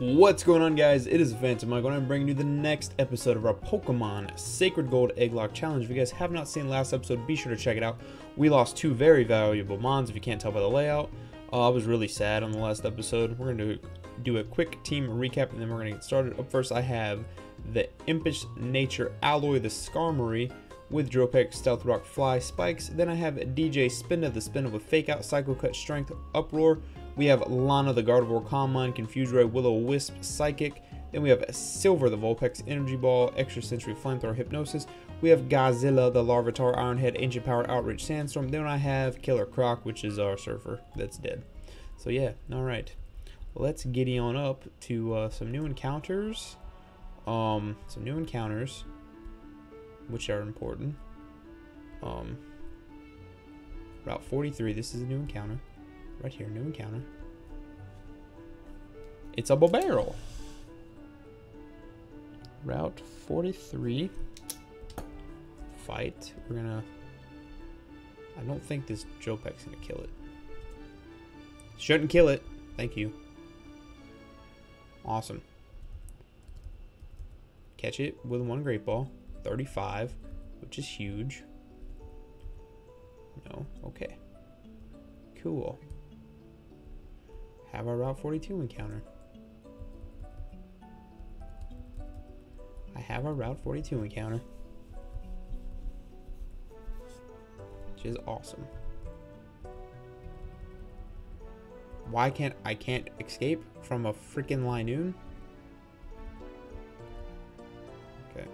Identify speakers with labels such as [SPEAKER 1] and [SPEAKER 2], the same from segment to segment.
[SPEAKER 1] What's going on guys? It is Phantom Michael and I'm bringing you the next episode of our Pokemon Sacred Gold Egglocke Challenge. If you guys have not seen last episode, be sure to check it out. We lost two very valuable Mons if you can't tell by the layout. Uh, I was really sad on the last episode. We're going to do a quick team recap and then we're going to get started. Up first I have the Impish Nature Alloy, the Skarmory, with Drill Peck, Stealth Rock, Fly, Spikes. Then I have DJ Spinda, the Spinda with Fake Out, Psycho Cut, Strength, Uproar. We have Lana, the Gardevoir, Confuse Ray, Will-O-Wisp, Psychic. Then we have Silver, the Vulpix, Energy Ball, Extrasensory Flamethrower, Hypnosis. We have Godzilla, the Larvitar, Ironhead, Ancient Power, Outrage, Sandstorm. Then I have Killer Croc, which is our Surfer that's dead. So yeah, alright. Let's giddy on up to uh, some new encounters. Um, some new encounters, which are important. Um, Route 43, this is a new encounter. Right here, new encounter. It's a barrel. Route 43. Fight. We're gonna... I don't think this Jopek's gonna kill it. Shouldn't kill it. Thank you. Awesome. Catch it with one Great Ball. 35, which is huge. No? Okay. Cool have our Route 42 encounter. I have our Route 42 encounter. Which is awesome. Why can't I can't escape from a freaking Linoone? Okay.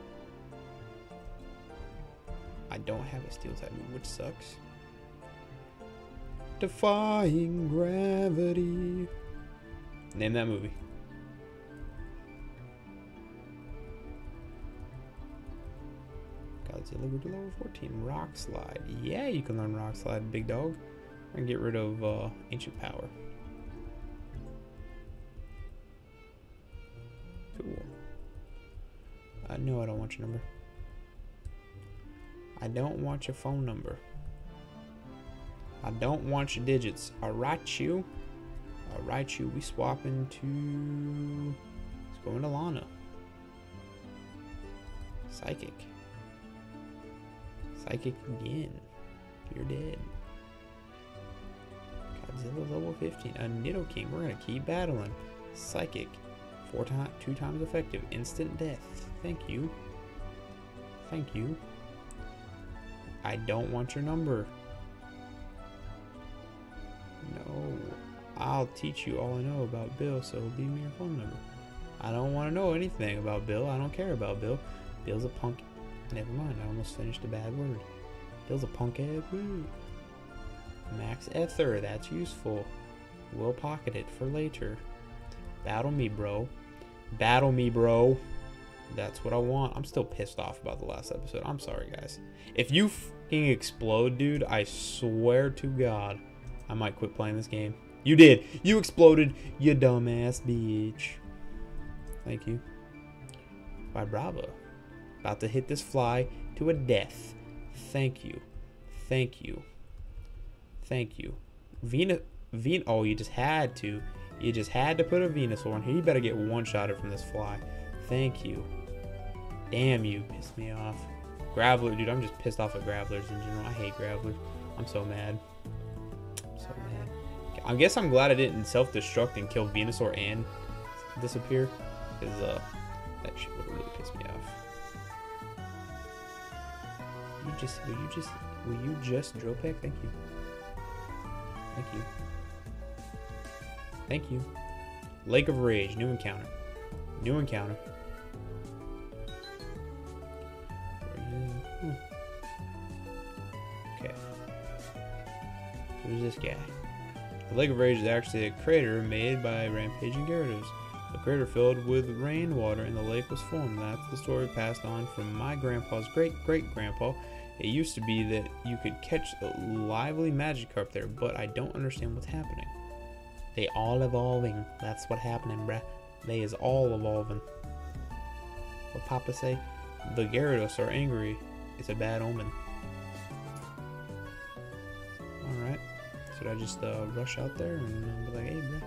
[SPEAKER 1] I don't have a steel type move, which sucks. Defying Gravity. Name that movie. Godzilla grew to level 14. Rock Slide. Yeah, you can learn Rock Slide, big dog. And get rid of uh, Ancient Power. Cool. Uh, no, I don't want your number. I don't want your phone number. I don't want your digits. Write you. Write you. We swapping to. Let's go into Lana. Psychic. Psychic again. You're dead. Godzilla level 15. A Nidoking. We're gonna keep battling. Psychic. Four times, two times effective. Instant death. Thank you. Thank you. I don't want your number. I'll teach you all I know about Bill, so leave me your phone number. I don't want to know anything about Bill. I don't care about Bill. Bill's a punk. Never mind, I almost finished a bad word. Bill's a punk woo. Max Ether, that's useful. We'll pocket it for later. Battle me, bro. Battle me, bro. That's what I want. I'm still pissed off about the last episode. I'm sorry, guys. If you fucking explode, dude, I swear to God. I might quit playing this game. You did. You exploded, you dumbass bitch. Thank you. By Bravo. About to hit this fly to a death. Thank you. Thank you. Thank you. Venus. Ven oh, you just had to. You just had to put a Venusaur in here. You better get one-shotted from this fly. Thank you. Damn you. Pissed me off. Graveler, dude, I'm just pissed off at Gravelers in general. I hate Gravelers. I'm so mad. I guess I'm glad I didn't self-destruct and kill Venusaur and disappear. Because uh, that shit would really piss me off. You just, will you just, will you just drill peck? Thank you. Thank you. Thank you. Lake of Rage, new encounter. New encounter. Okay. Who's this guy? The Lake of Rage is actually a crater made by rampaging Gyarados. A crater filled with rainwater and the lake was formed. That's the story passed on from my grandpa's great-great-grandpa. It used to be that you could catch a lively Magikarp there, but I don't understand what's happening. They all evolving. That's what happening, bruh. They is all evolving. What Papa say? The Gyarados are angry. It's a bad omen. I just uh, rush out there and be like, hey, bro,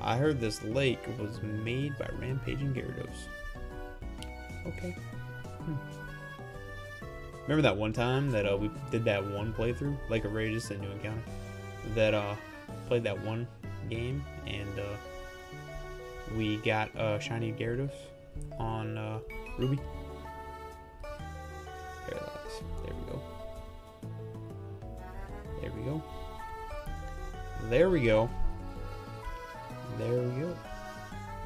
[SPEAKER 1] I heard this lake was made by rampaging Gyarados. Okay. Hmm. Remember that one time that uh, we did that one playthrough, Lake of Rage, a new encounter, that uh, played that one game, and uh, we got uh, shiny Gyarados on uh, Ruby. There we go. There we go.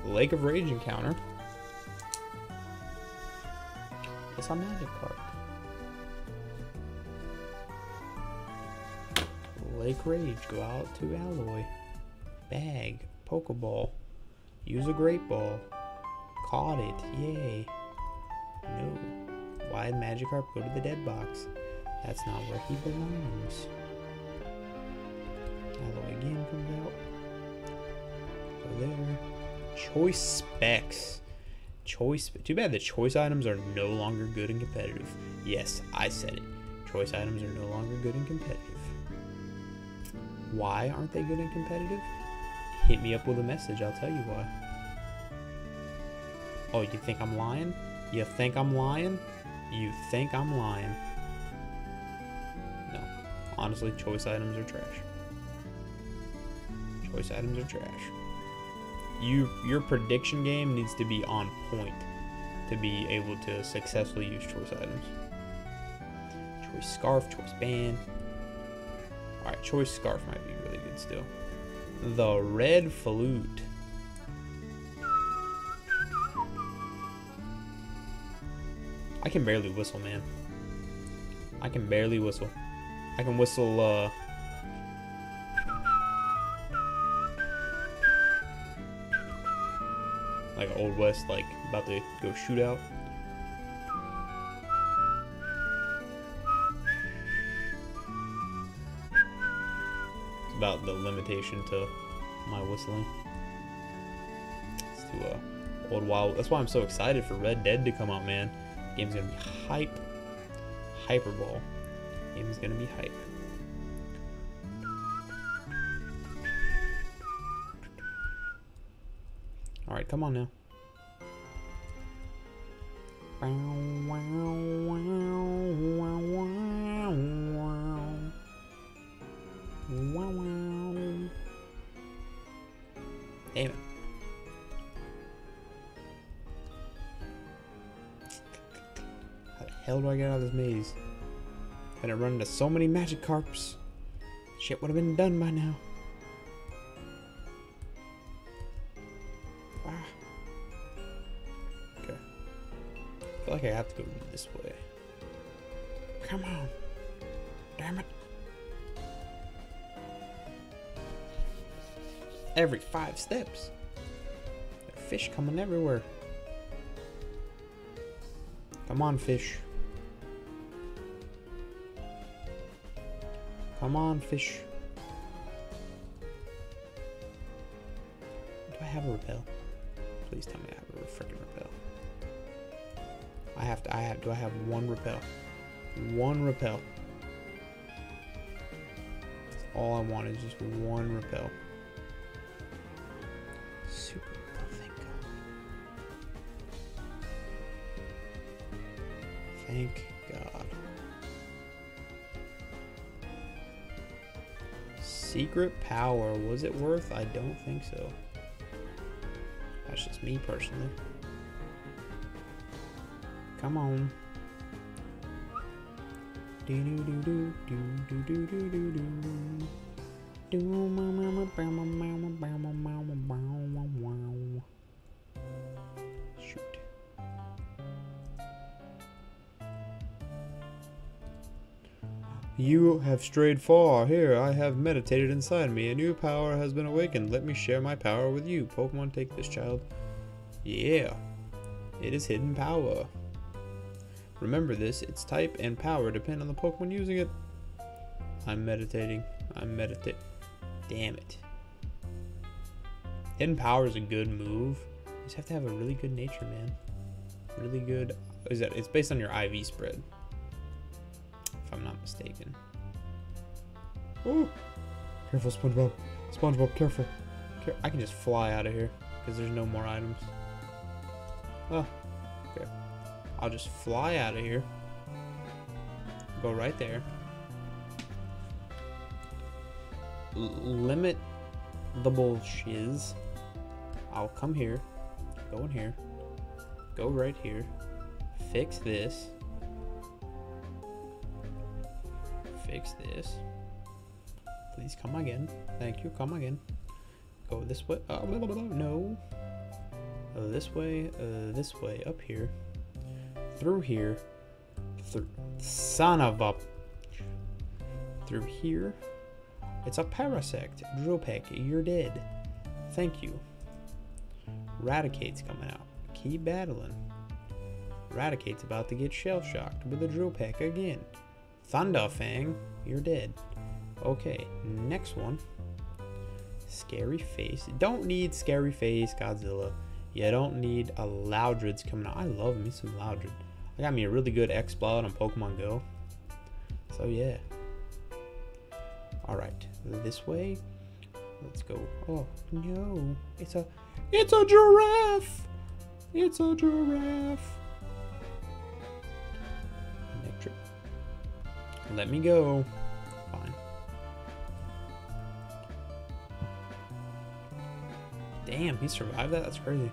[SPEAKER 1] Lake of Rage encounter. It's a Magikarp. Lake Rage, go out to Alloy. Bag, Pokeball. Use a Great Ball. Caught it, yay. No. Why Magikarp go to the dead box? That's not where he belongs. Alloy again comes out. Go there. Choice specs. Choice. Too bad the choice items are no longer good and competitive. Yes, I said it. Choice items are no longer good and competitive. Why aren't they good and competitive? Hit me up with a message, I'll tell you why. Oh, you think I'm lying? You think I'm lying? You think I'm lying? No. Honestly, choice items are trash. Choice items are trash. You your prediction game needs to be on point to be able to successfully use choice items. Choice scarf, choice band. Alright, choice scarf might be really good still. The red flute. I can barely whistle, man. I can barely whistle. I can whistle, uh... Like Old West, like, about to go shoot out. It's about the limitation to my whistling. It's too, uh, old wild. That's why I'm so excited for Red Dead to come out, man. Game's gonna be hype. Hyperball. Game's gonna be hype. Alright, come on now. Damn it. How the hell do I get out of this maze? Gonna run into so many Magikarps. Shit would have been done by now. Like I have to go this way. Come on. Damn it. Every five steps. There are fish coming everywhere. Come on, fish. Come on, fish. Repel? One repel. That's all I want is just one repel. Super repel. Thank God. Thank God. Secret power. Was it worth? I don't think so. That's just me personally. Come on. Shoot. You have strayed far. Here, I have meditated inside me. A new power has been awakened. Let me share my power with you. Pokemon, take this child. Yeah. It is hidden power. Remember this, its type and power depend on the Pokemon using it. I'm meditating. I'm meditate. Damn it. Hidden power is a good move. You just have to have a really good nature, man. Really good. Is that? It's based on your IV spread, if I'm not mistaken. Oh, careful, SpongeBob. SpongeBob, careful, care. I can just fly out of here because there's no more items. Oh. I'll just fly out of here. Go right there. L limit the bullshiz. I'll come here. Go in here. Go right here. Fix this. Fix this. Please come again. Thank you. Come again. Go this way. Uh, no. Uh, this way. Uh, this way. Up here. Through here. Through. Son of a. Through here. It's a parasect. Drill peck. You're dead. Thank you. Raticate's coming out. Keep battling. Raticate's about to get shell shocked with a drill peck again. Thunderfang, you're dead. Okay, next one. Scary face. Don't need scary face, Godzilla. You don't need a Loudred's coming out. I love me some Loudred. I got me a really good Exploud on Pokemon Go. So yeah. Alright, this way. Let's go. Oh, no. It's a it's a giraffe! It's a giraffe. Electric. Let me go. Fine. Damn, he survived that? That's crazy.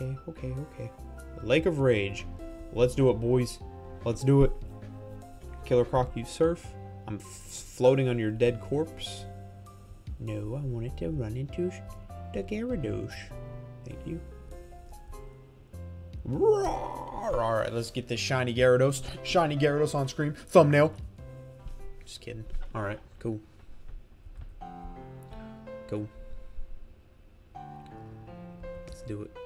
[SPEAKER 1] Okay, okay, okay. Lake of Rage. Let's do it, boys. Let's do it. Killer Croc, you surf. I'm floating on your dead corpse. No, I wanted to run into the Gyarados. Thank you. Alright, let's get this shiny Gyarados. Shiny Gyarados on screen. Thumbnail. Just kidding. Alright, cool. Cool. Let's do it.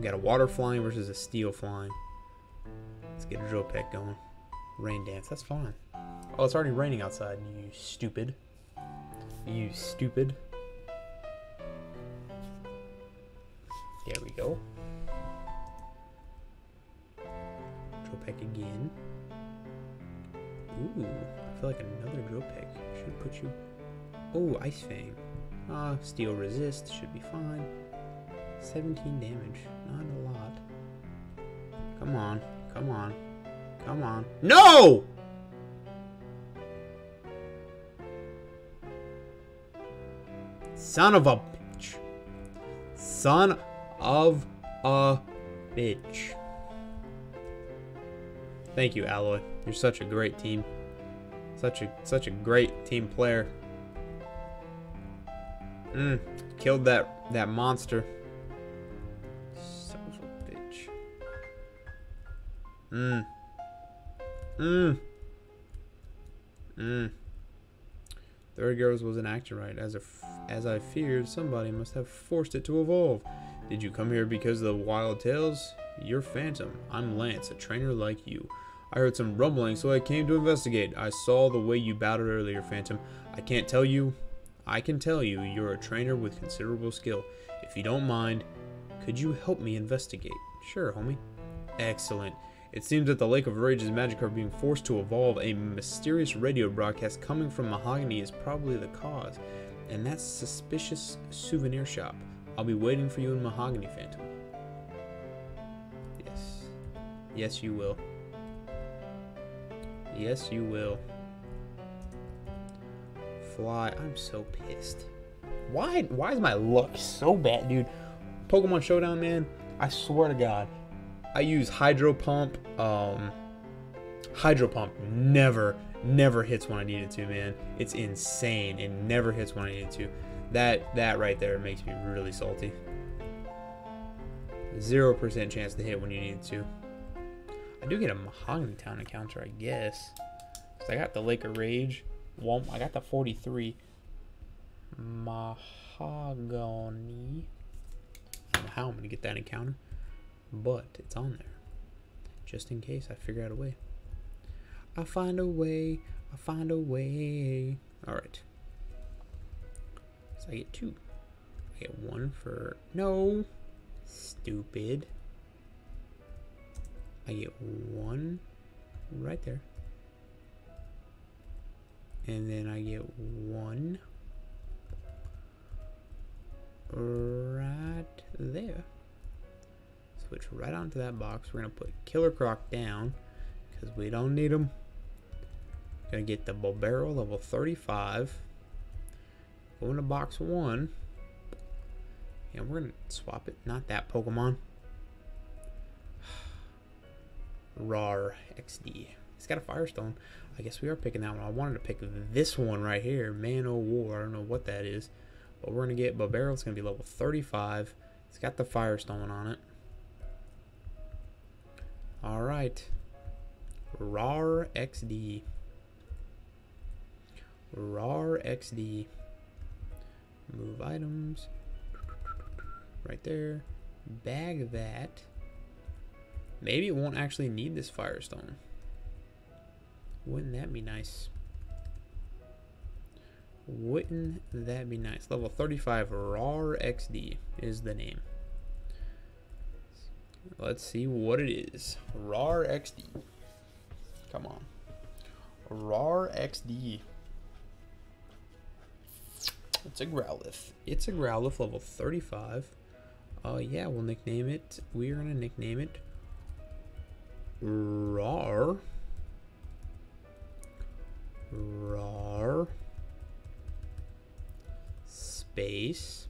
[SPEAKER 1] We got a water flying versus a steel flying. Let's get a drill peck going. Rain dance, that's fine. Oh, it's already raining outside, you stupid. You stupid. There we go. Drill peck again. Ooh, I feel like another drill peck should put you. Oh, Ice Fang. Ah, uh, Steel Resist should be fine. 17 damage, not a lot. Come on, come on. Come on. No! Son of a bitch. Son of a bitch. Thank you, Alloy. You're such a great team. Such a such a great team player. Mm, killed that that monster. Mmm. Mmm. Mmm. Third Girls was an action right. As, a as I feared, somebody must have forced it to evolve. Did you come here because of the wild tales? You're Phantom. I'm Lance, a trainer like you. I heard some rumbling, so I came to investigate. I saw the way you battled earlier, Phantom. I can't tell you. I can tell you you're a trainer with considerable skill. If you don't mind, could you help me investigate? Sure, homie. Excellent. It seems that the Lake of Rage's magic are being forced to evolve. A mysterious radio broadcast coming from Mahogany is probably the cause. And that suspicious souvenir shop. I'll be waiting for you in Mahogany, Phantom. Yes. Yes, you will. Yes, you will. Fly. I'm so pissed. Why, why is my luck so bad, dude? Pokemon Showdown, man. I swear to God. I use Hydro Pump. Um, Hydro Pump never, never hits when I need it to, man. It's insane. It never hits when I need it to. That, that right there makes me really salty. 0% chance to hit when you need it to. I do get a Mahogany Town encounter, I guess. I got the Lake of Rage. Well, I got the 43. Mahogany. I don't know how I'm going to get that encounter but it's on there just in case I figure out a way. I'll find a way, I'll find a way. All right. So I get two. I get one for, no, stupid. I get one right there. And then I get one right there. Switch right onto that box. We're going to put Killer Croc down because we don't need them. Gonna get the Bulbero level 35. Go into box one. And we're gonna swap it. Not that Pokemon. Rar XD. It's got a Firestone. I guess we are picking that one. I wanted to pick this one right here. Man o' War. I don't know what that is. But we're going to get Bulbero. It's going to be level 35. It's got the Firestone on it. Alright. RAR XD. RAR XD. Move items. Right there. Bag that. Maybe it won't actually need this Firestone. Wouldn't that be nice? Wouldn't that be nice? Level 35 RAR XD is the name. Let's see what it is. RAR XD. Come on. RAR XD. It's a Growlithe. It's a Growlithe level 35. Uh, yeah, we'll nickname it. We're going to nickname it RAR. RAR. Space.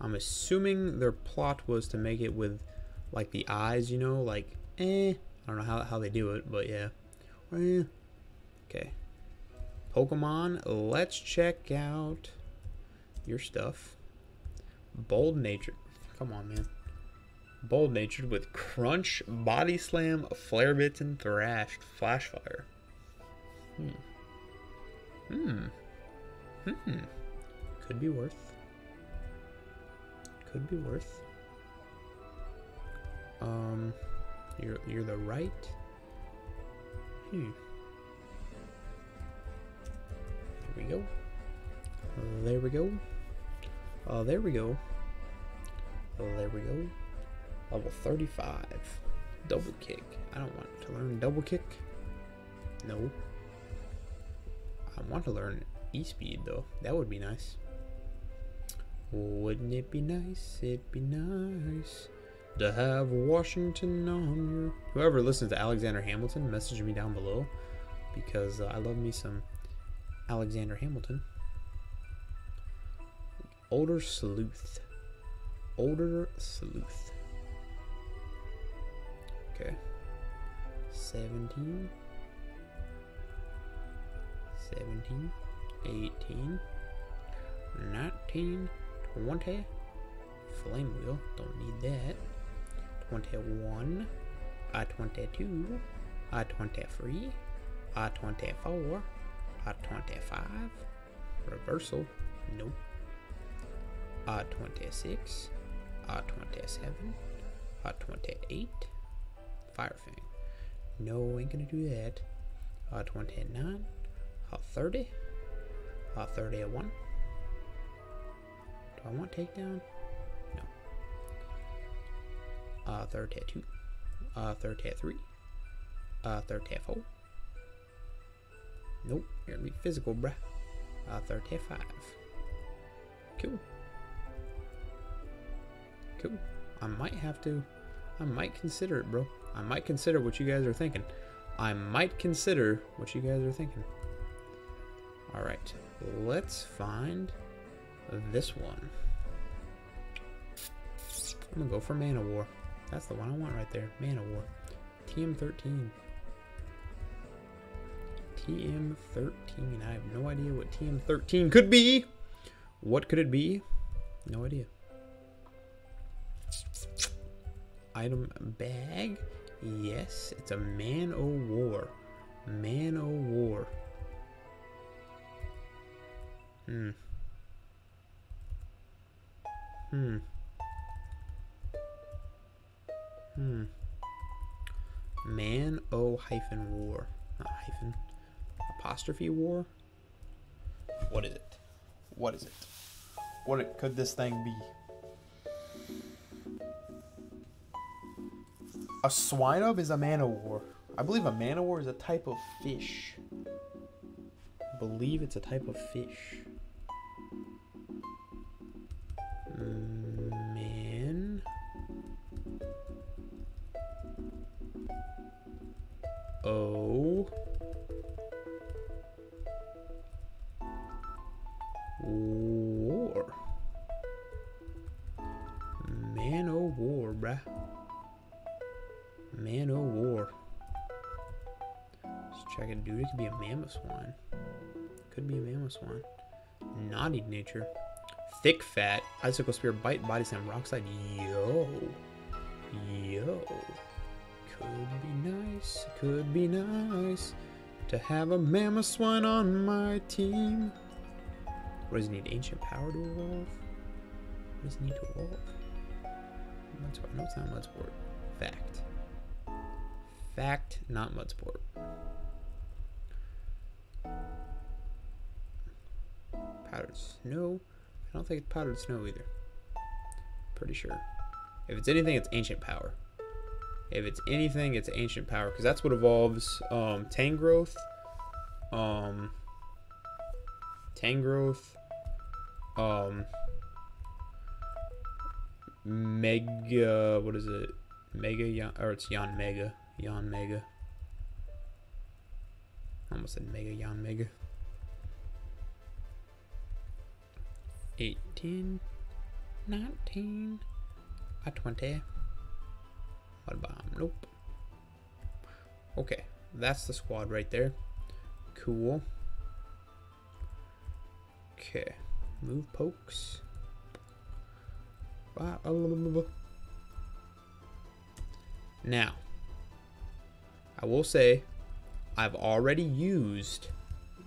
[SPEAKER 1] I'm assuming their plot was to make it with, like, the eyes, you know? Like, eh. I don't know how, how they do it, but yeah. Eh. Okay. Pokemon, let's check out your stuff. Bold Nature. Come on, man. Bold natured with Crunch, Body Slam, Flare Blitz, and Thrashed. Flash Fire. Hmm. Hmm. Hmm. Could be worth. Could be worth. You're you're the right. Hmm. There we go. There we go. Oh, there we go. There we go. Level 35. Double kick. I don't want to learn double kick. No. I want to learn E-speed though. That would be nice. Wouldn't it be nice? It'd be nice to have Washington on. Whoever listens to Alexander Hamilton, message me down below because uh, I love me some Alexander Hamilton. Odor Sleuth. Odor Sleuth. Okay. 17. 17. 18. 19. 20. Flame wheel. Don't need that. 21. Uh, 22. Uh, 23. Uh, 24. Uh, 25. Reversal. Nope. Uh, 26. Uh, 27. Uh, 28. Fire Fang. No, ain't gonna do that. Uh, 29. Uh, 30. Uh, 30 at 1. Do I want takedown? Uh, 30 at 2. Uh, 30 at 3. Uh, 30 at 4. Nope, you're gonna be physical, bruh. Uh, 30 at 5. Cool. Cool. I might have to. I might consider it, bro. I might consider what you guys are thinking. I might consider what you guys are thinking. Alright, let's find this one. I'm gonna go for Mana War. That's the one I want right there. Mana War. TM13. TM13. I have no idea what TM13 could be. What could it be? No idea. Item bag. Yes, it's a man o' war. Man o' war. Hmm. Hmm. Hmm. Man o hyphen war. Not hyphen. Apostrophe war? What is it? What is it? What it, could this thing be? A swine of is a man of war. I believe a man of war is a type of fish. I believe it's a type of fish. Mammoth swan. Could be a Mamoswine. Naughty nature. Thick fat. Icicle spear bite body slam rock slide. Yo. Yo. Could be nice. Could be nice to have a Mamoswine on my team. What does he need? Ancient power to evolve? What does he need to evolve? Mudsport. No, it's not Mudsport. Fact. Fact, not Mudsport. Powdered snow. I don't think it's powdered snow either. Pretty sure. If it's anything, it's ancient power. If it's anything, it's ancient power because that's what evolves um, Tangrowth, um, Tangrowth, um, Mega. What is it? Mega or it's Yanmega. Yanmega. Almost said Mega Yanmega. 18, 19, a 20. What bomb? Nope. Okay, that's the squad right there. Cool. Okay, move pokes. Now, I will say I've already used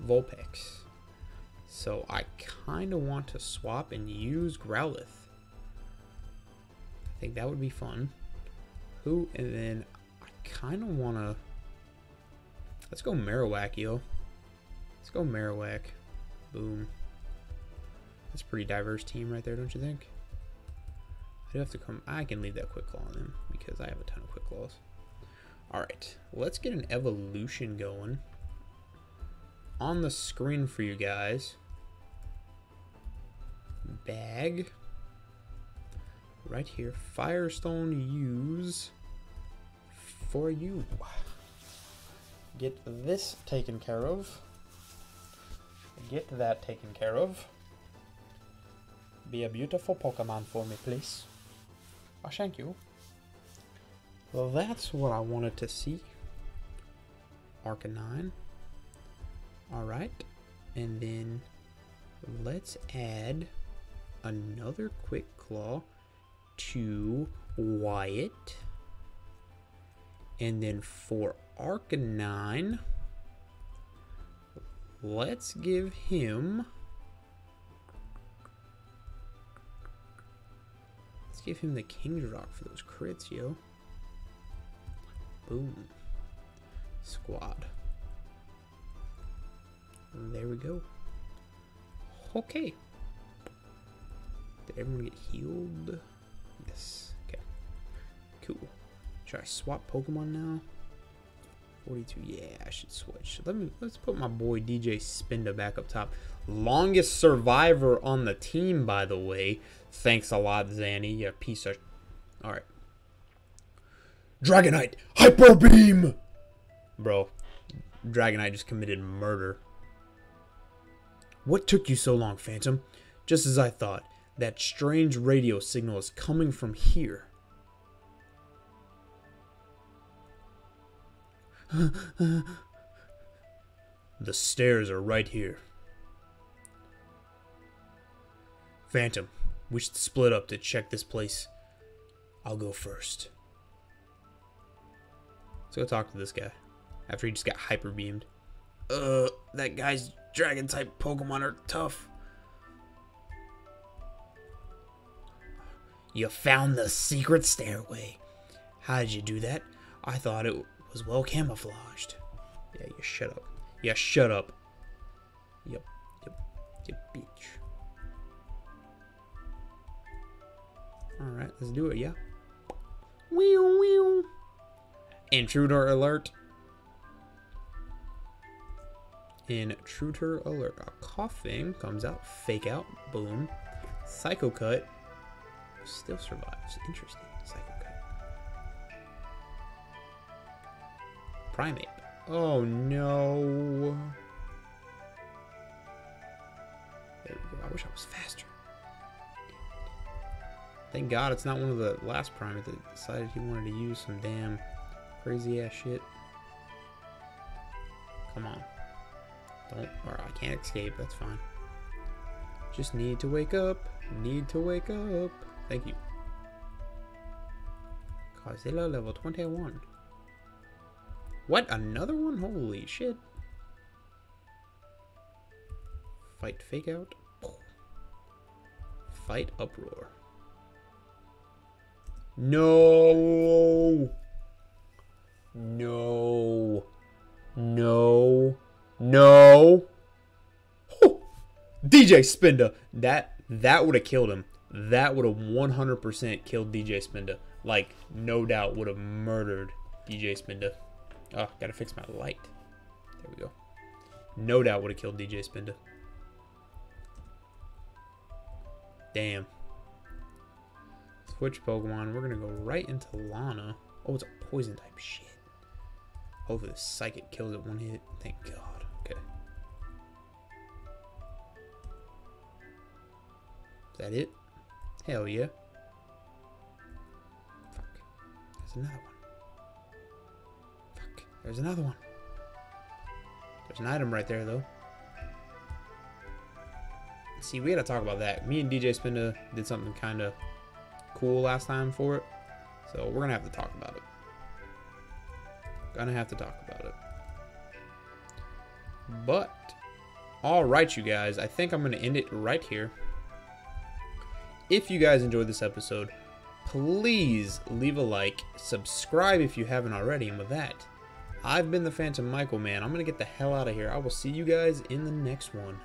[SPEAKER 1] Vulpix. So I kind of want to swap and use Growlithe. I think that would be fun. Who? And then I kind of want to... Let's go Marowak, yo. Let's go Marowak. Boom. That's a pretty diverse team right there, don't you think? I do have to come... I can leave that Quick Claw on them because I have a ton of Quick Claws. Alright, let's get an evolution going on the screen for you guys bag right here. Firestone use for you. Get this taken care of. Get that taken care of. Be a beautiful Pokemon for me, please. Oh, thank you. Well, that's what I wanted to see. Arcanine. Alright. And then let's add another Quick Claw to Wyatt. And then for Arcanine, let's give him... Let's give him the King's Rock for those crits, yo. Boom. Squad. There we go. Okay. Did everyone get healed? Yes. Okay. Cool. Should I swap Pokemon now? 42. Yeah, I should switch. Let me let's put my boy DJ Spinda back up top. Longest survivor on the team, by the way. Thanks a lot, Zanny. You piece of. All right. Dragonite Hyper Beam. Bro, Dragonite just committed murder. What took you so long, Phantom? Just as I thought. That strange radio signal is coming from here. the stairs are right here. Phantom, we should split up to check this place. I'll go first. Let's go talk to this guy. After he just got hyper beamed. Uh, that guy's dragon type Pokemon are tough. You found the secret stairway. How did you do that? I thought it was well camouflaged. Yeah, you shut up. Yeah, shut up. Yep, yep, yep, bitch. Alright, let's do it, yeah? Wee wee. Intruder alert. Intruder alert. A Koffing comes out. Fake out. Boom. Psycho cut. Still survives. Interesting. Psycho cut. Primeape. Oh no. There we go. I wish I was faster. Thank God it's not one of the last Primeape that decided he wanted to use some damn crazy ass shit. Come on. Don't, or I can't escape, that's fine. Just need to wake up. Need to wake up. Thank you. Godzilla level 21. What? Another one? Holy shit. Fight fake out. Fight uproar. No. No. No. No. DJ Spinda. That that would have killed him. That would have 100% killed DJ Spinda. Like, no doubt would have murdered DJ Spinda. Oh, gotta fix my light. There we go. No doubt would have killed DJ Spinda. Damn. Switch Pokemon. We're gonna go right into Lana. Oh, it's a poison type. Shit. Hopefully the Psychic kills it one hit. Thank God. Okay. Is that it? Hell yeah. Fuck. There's another one. Fuck. There's another one. There's an item right there, though. See, we gotta talk about that. Me and DJ Spinda did something kind of cool last time for it. So we're gonna have to talk about it. Gonna have to talk about it. But, alright, you guys. I think I'm gonna end it right here. If you guys enjoyed this episode, please leave a like, subscribe if you haven't already, and with that, I've been the Phantom Michael, man. I'm gonna get the hell out of here. I will see you guys in the next one.